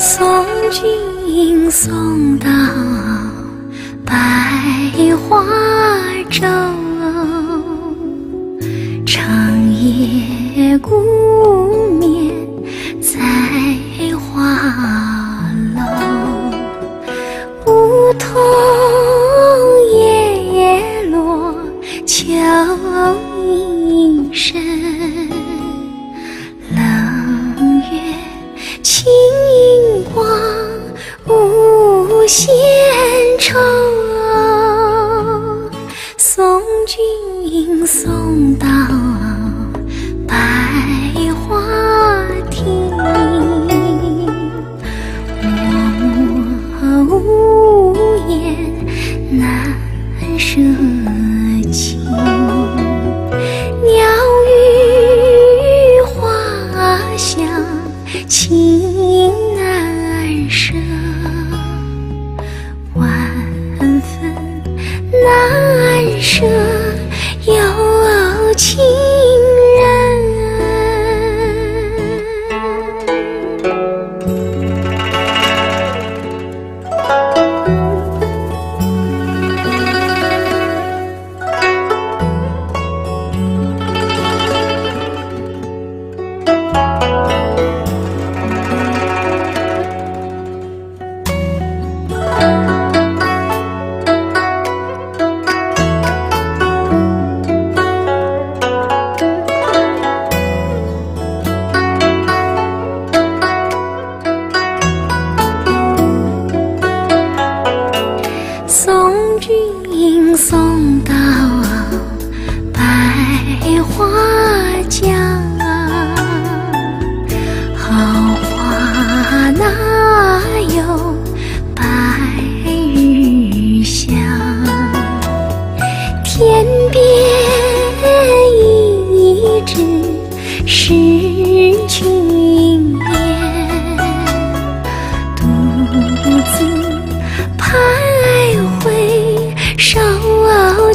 送君送到百花洲，长夜孤眠在花楼。梧桐叶落秋已深，冷月清。谢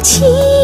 情。